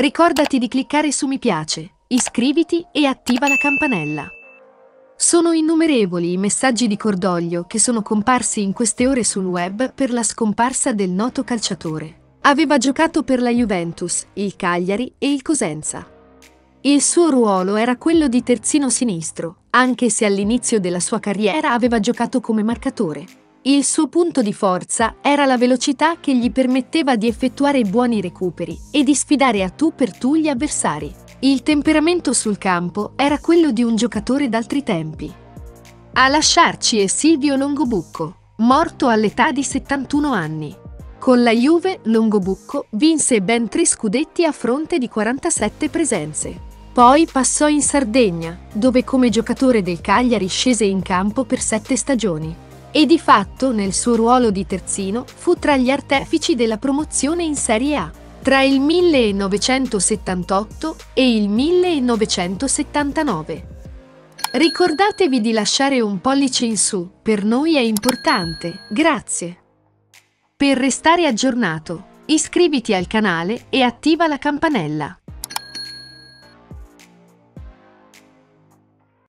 Ricordati di cliccare su mi piace, iscriviti e attiva la campanella. Sono innumerevoli i messaggi di cordoglio che sono comparsi in queste ore sul web per la scomparsa del noto calciatore. Aveva giocato per la Juventus, il Cagliari e il Cosenza. Il suo ruolo era quello di terzino sinistro, anche se all'inizio della sua carriera aveva giocato come marcatore. Il suo punto di forza era la velocità che gli permetteva di effettuare buoni recuperi e di sfidare a tu per tu gli avversari. Il temperamento sul campo era quello di un giocatore d'altri tempi. A lasciarci è Silvio Longobucco, morto all'età di 71 anni. Con la Juve, Longobucco vinse ben tre scudetti a fronte di 47 presenze. Poi passò in Sardegna, dove come giocatore del Cagliari scese in campo per sette stagioni e di fatto nel suo ruolo di terzino fu tra gli artefici della promozione in Serie A tra il 1978 e il 1979. Ricordatevi di lasciare un pollice in su, per noi è importante, grazie. Per restare aggiornato, iscriviti al canale e attiva la campanella.